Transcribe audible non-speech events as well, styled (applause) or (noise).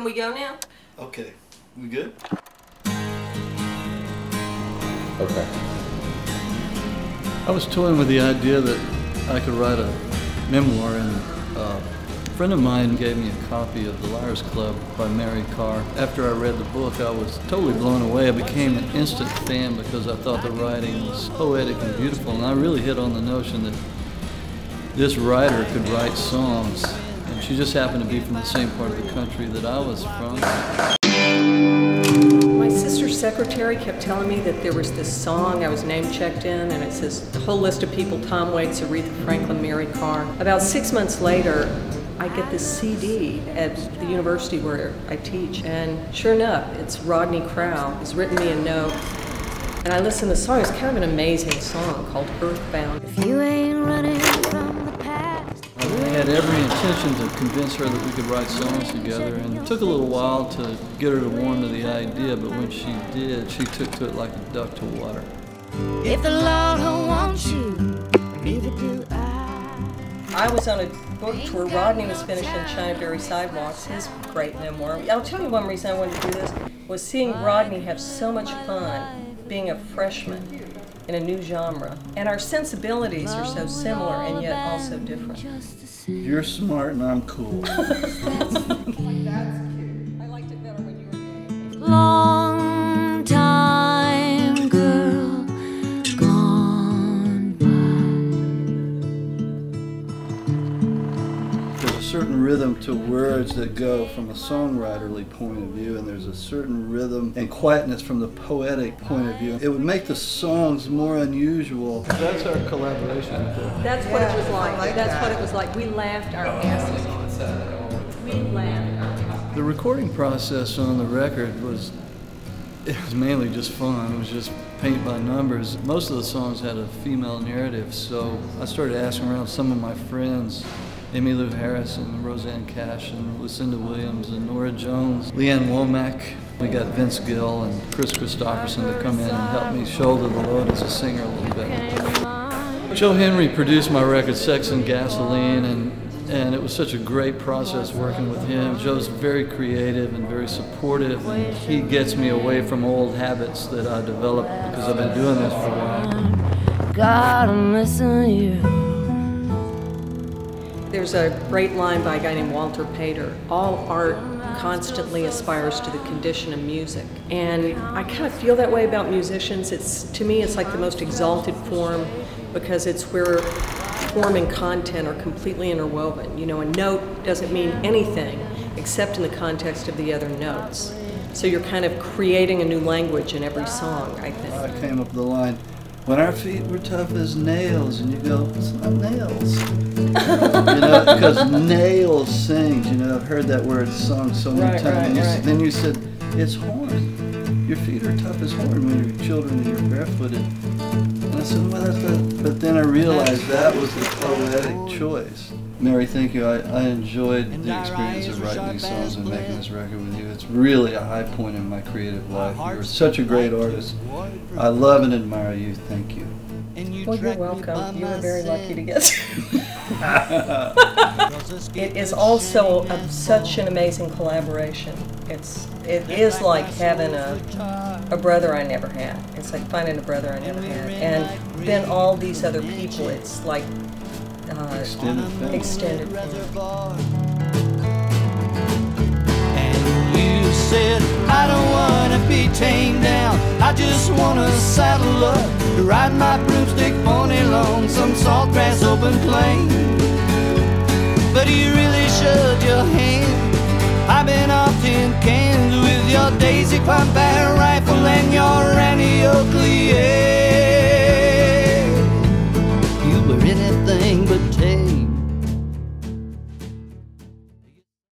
go now? Okay, we good? Okay. I was toying with the idea that I could write a memoir, and uh, a friend of mine gave me a copy of The Liars Club by Mary Karr. After I read the book, I was totally blown away. I became an instant fan because I thought the writing was poetic and beautiful, and I really hit on the notion that this writer could write songs, and she just happened to be from the same part of the country that I was from. My sister's secretary kept telling me that there was this song, I was name checked in, and it says the whole list of people Tom Waits, Aretha Franklin, Mary Karr. About six months later, I get this CD at the university where I teach, and sure enough, it's Rodney Crowell. He's written me a note, and I listen to the song. It's kind of an amazing song called Earthbound. If you ain't running had every intention to convince her that we could write songs together, and it took a little while to get her to warm to the idea, but when she did, she took to it like a duck to water. If the Lord wants you, neither do I. I was on a book tour. Rodney was finishing Chinaberry Sidewalks, his great memoir. I'll tell you one reason I wanted to do this was seeing Rodney have so much fun being a freshman in a new genre. And our sensibilities are so similar and yet also different. You're smart and I'm cool. (laughs) I liked it better when you were Long rhythm to words that go from a songwriterly point of view, and there's a certain rhythm and quietness from the poetic point of view. It would make the songs more unusual. That's our collaboration. That's what it was like. That's what it was like. We laughed our asses off. We laughed The recording process on the record was it was mainly just fun. It was just paint by numbers. Most of the songs had a female narrative, so I started asking around some of my friends, Emmylou Harris and Rosanne Cash and Lucinda Williams and Norah Jones, Lee Ann Womack. We got Vince Gill and Kris Kristofferson to come in and help me shoulder the load as a singer a little bit. Joe Henry produced my record Sex and Gasoline and and it was such a great process working with him. Joe's very creative and very supportive and he gets me away from old habits that I developed because I've been doing this for a while. Gotta listen you. There's a great line by a guy named Walter Pater. All art constantly aspires to the condition of music. And I kind of feel that way about musicians. It's to me it's like the most exalted form because it's where form and content are completely interwoven. You know, a note doesn't mean anything except in the context of the other notes. So you're kind of creating a new language in every song, I think. I came up with the line, when our feet were tough as nails, and you go, it's not nails. You know, because nails sings, you know, I've heard that word sung so many Right, times. right, and you, right. Then you said, it's horn. Your feet are tough as horn when you're children and you're barefooted. And I said, well, that's not, but then I realized that was the poetic choice. Mary, thank you. I, I enjoyed the experience of writing these songs and making this record with you. It's really a high point in my creative life. You're such a great artist. I love and admire you. Thank you. Well, you're welcome. You were very lucky to get. (laughs) it is also a, such an amazing collaboration. It's it is like having a a brother I never had. It's like finding a brother I never had, and then all these other people. It's like uh, Extended family. extended. family. Said, I don't wanna be tamed down. I just wanna saddle up ride my big pony along some salt grass open plain. But you really showed your hand. I've been off tin cans with your daisy pump barrel rifle and your Randy Oakley